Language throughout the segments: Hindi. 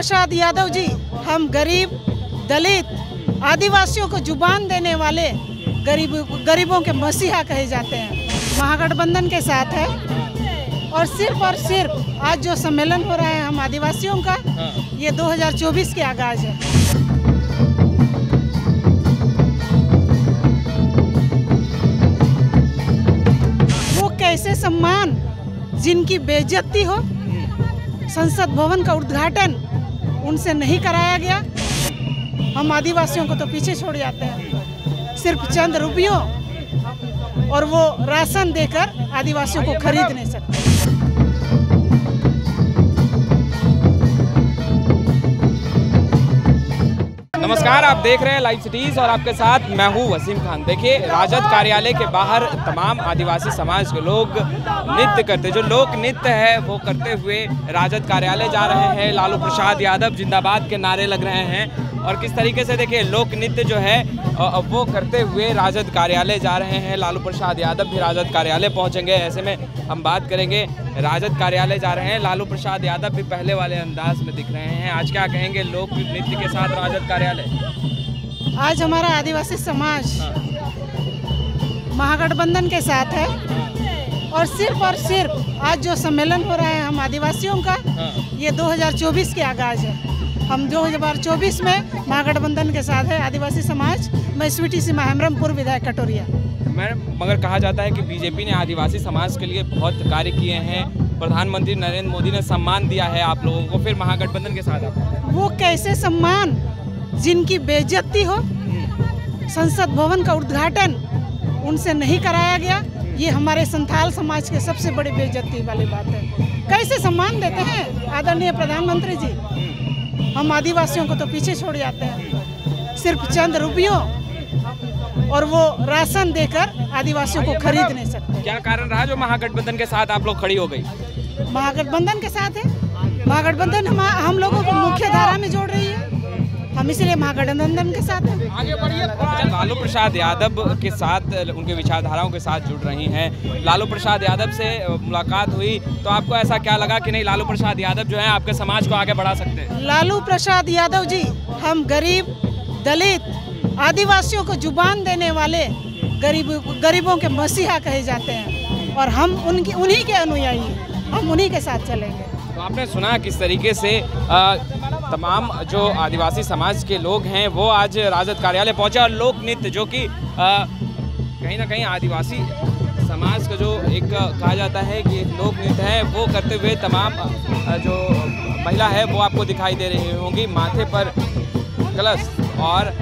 प्रसाद यादव जी, हम गरीब, दलित, आदिवासियों को ज़ुबान देने वाले गरीब, गरीबों के मसीहा कहे जाते हैं। महागठबंधन के साथ है। और सिर्फ़ और सिर्फ़ आज जो सम्मेलन हो रहा है हम आदिवासियों का, ये 2024 के आगाज़ है। वो कैसे सम्मान, जिनकी बेजती हो, संसद भवन का उद्घाटन उनसे नहीं कराया गया। हम आदिवासियों को तो पीछे छोड़ जाते हैं। सिर्फ़ चंद रुपयों और वो राशन देकर आदिवासियों को खरीद नहीं सकते। नमस्कार, आप देख रहे हैं लाइव सिटीज़ और आपके साथ मैं हूँ वसीम खान। देखिए, राजद कार्यालय के बाहर तमाम आदिवासी समाज के लोग नृत्य करते जो लोक नृत्य है, वो करते हुए राजद कार्यालय जा रहे हैं। लालू प्रसाद यादव जिंदाबाद के नारे लग रहे हैं। और किस तरीके से देखिए लोक नृत्य जो है वो करते हुए राजद कार्यालय जा रहे हैं। लालू प्रसाद यादव भी राजद कार्यालय पहुँचेंगे ऐसे में हम बात करेंगे। राजद कार्यालय जा रहे हैं लालू प्रसाद यादव भी पहले वाले अंदाज में दिख रहे हैं। आज क्या कहेंगे लोक नृत्य के साथ राजद कार्यालय? आज हमारा आदिवासी समाज महागठबंधन के साथ है। और सिर्फ़ और सिर्फ़ आज जो सम्मेलन हो रहा है हम आदिवासियों का ये 2024 के आगाज़ है। हम 2024 में महागठबंधन के साथ है आदिवासी समाज मैं स्वीटी सिमा हेमरमपुर विधायक कटोरिया। मैडम मगर कहा जाता है कि बीजेपी ने आदिवासी समाज के लिए बहुत कार्य किए हैं। प्रधानमंत्री नरेंद्र मोदी ने सम्मान दिया है आप लोगों को फिर महागठबंधन के साथ आप वो कैसे सम्मान? जिनकी बेजती हो संसद भवन का उद्घाटन उनसे नहीं कराया गया ये हमारे संथाल समाज के सबसे बड़ी बेजती वाली बात है। कैसे सम्मान देते हैं आदरणीय प्रधानमंत्री जी? हम आदिवासियों को तो पीछे छोड़ जाते हैं। सिर्फ़ चंद रुपयों और वो राशन देकर आदिवासियों को खरीद नहीं सकते। क्या कारण रहा जो महागठबंधन के साथ आप लोग खड़ी हो गई? महागठबंधन के साथ है। महागठबंधन हम हम लोगों को मुख्य धारा में जोड़ रही है। हम इसलिए महागठबंधन के साथ हैं। आगे लालू प्रसाद यादव के साथ उनके विचारधाराओं के साथ जुड़ रही हैं लालू प्रसाद यादव से मुलाकात हुई तो आपको ऐसा क्या लगा कि नहीं लालू प्रसाद यादव जो है आपके समाज को आगे बढ़ा सकते हैं? लालू प्रसाद यादव जी हम गरीब दलित आदिवासियों को ज़ुबान देने वाले गरीब गरीबों के मसीहा कहे जाते हैं। और हम उनकी उन्हीं के अनुयायी हम उन्हीं के साथ चलेंगे। तो आपने सुना किस तरीके से आ, तमाम जो आदिवासी समाज के लोग हैं, वो आज राजद कार्यालय पहुँचे और लोक नृत्य जो कि कहीं ना कहीं आदिवासी समाज का जो एक कहा जाता है कि लोक नृत्य है, वो करते हुए तमाम जो महिला है, वो आपको दिखाई दे रही होंगी, माथे पर कलश और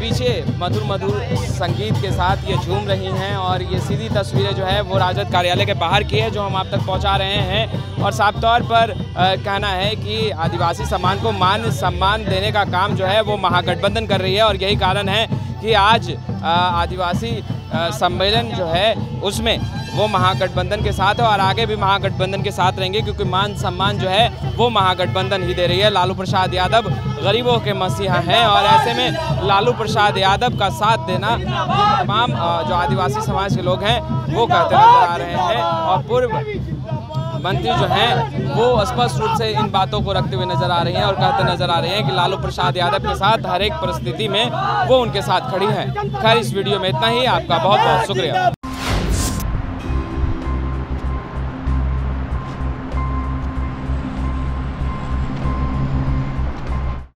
पीछे मधुर मधुर संगीत के साथ ये झूम रही हैं और ये सीधी तस्वीरें जो है वो राजद कार्यालय के बाहर की है, जो हम आप तक पहुँचा रहे हैं। और साफ़ तौर पर कहना है कि आदिवासी सम्मान को मान सम्मान देने का काम जो है वो महागठबंधन कर रही है और यही कारण है कि आज आदिवासी सम्मेलन जो है, उसमें वो महागठबंधन के साथ है और आगे भी महागठबंधन के साथ रहेंगे क्योंकि मान सम्मान जो है, वो महागठबंधन ही दे रही है। लालू प्रसाद यादव गरीबों के मसीहा हैं और ऐसे में लालू प्रसाद यादव का साथ देना तमाम जो आदिवासी समाज के लोग हैं, वो कहते नज़र आ रहे हैं और पूर्व मंत्री जो हैं, वो स्पष्ट रूप से इन बातों को रखते हुए नज़र आ रहे हैं और कहते नज़र आ रहे हैं कि लालू प्रसाद यादव के साथ हर एक परिस्थिति में वो उनके साथ खड़ी हैं। खैर, इस वीडियो में इतना ही। आपका बहुत बहुत शुक्रिया।